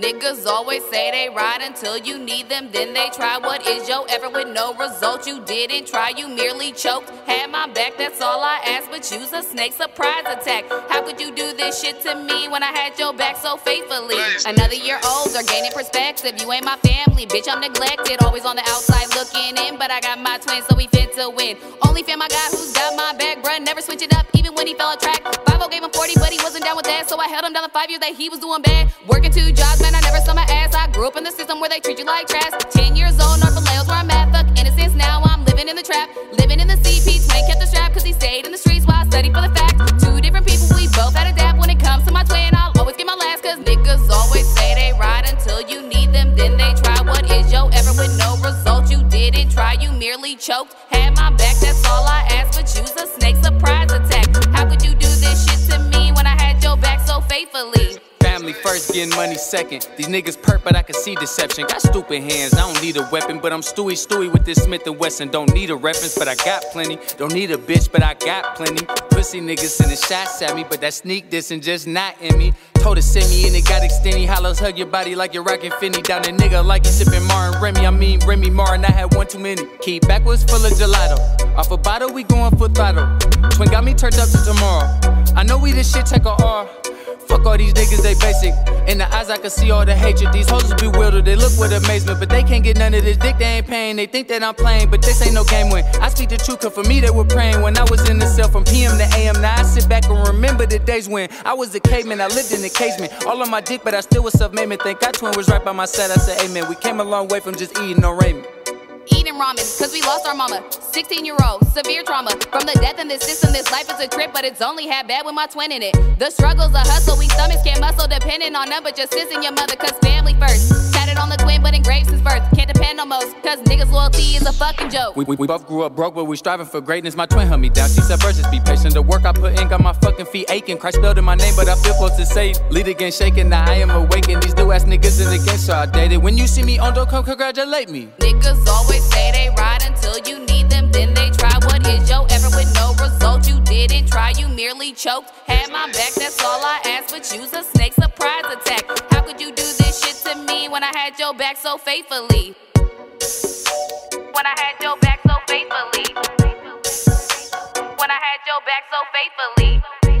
Niggas always say they ride until you need them, then they try. What is your effort with no result? You didn't try, you merely choked. Had my back, that's all I asked, but use a snake surprise attack. How could you do this shit to me when I had your back so faithfully? Another year older, gaining perspective. You ain't my family, bitch, I'm neglected. Always on the outside looking in, but I got my twins, so we fit to win. Only fam I got who's got my back, bruh. Never switch it up, even when he fell a track. 5 gave him 40, but he wasn't down with that, so I held him down the five years that he was doing bad. Working two jobs, man, I never saw my ass. I grew up in the system where they treat you like trash. 10 years old, North Vallejo's where I'm at. Fuck innocence now, I'm living in the trap. Living in the CP, twin kept the strap, cause he stayed in the streets while I studied for the fact. Two different people, we both had adapt when it comes to my twin. I'll always get my last, cause niggas always say they ride until you need them, then they try. What is your ever with no result? You didn't try, you merely choked. Had my back, that's all I asked, but use a snake surprise attack. How could you do this shit to me when I had your back so faithfully? Family first, getting money second. These niggas perp, but I can see deception. Got stupid hands, I don't need a weapon, but I'm Stewie Stewie with this Smith and Wesson. Don't need a reference, but I got plenty. Don't need a bitch, but I got plenty. Pussy niggas sending shots at me, but that sneak dissing just not in me. Told her send me and it got extended. Hollows hug your body like you're rocking Finny. Down that nigga like you sipping Mar and Remy. I mean Remy Ma and I had one too many. Keep backwards full of gelato. Off a bottle, we going for throttle. Twin got me turned up to tomorrow. I know we this shit take a R. Fuck all these niggas, they basic. In the eyes, I can see all the hatred. These hoes bewildered, they look with amazement, but they can't get none of this dick, they ain't paying. They think that I'm playing, but this ain't no game win. I speak the truth, cause for me, they were praying when I was in the cell from PM to AM. Now I sit back and remember the days when I was a caveman, I lived in the casement. All on my dick, but I still was self made Think I twin was right by my side, I said, Amen. We came a long way from just eating no eating ramen, cause we lost our mama. 16 year old, severe trauma. From the death in this system, this life is a trip, but it's only half bad with my twin in it. The struggle's a hustle, we stomachs can't muscle, depending on them, but just sis and your mother, cause family first. Tatted on the twin, but engraved since birth. Can't on most, cause niggas' loyalty is a fucking joke. We, we, we both grew up broke, but we striving for greatness. My twin held me down. She said, Versus, be patient. The work I put in got my fucking feet aching. Christ spelled in my name, but I feel close to say, lead again shaking. Now I am awakened. These new ass niggas in the game, so I dated. When you see me on, don't come congratulate me. Niggas always say they ride until you need them, then they try. What is your effort with no result? You didn't try, you merely choked. Had my back, that's all I asked, but you's a snake surprise attack. How could you do this shit to me when I had your back so faithfully? When I had your back so faithfully. When I had your back so faithfully.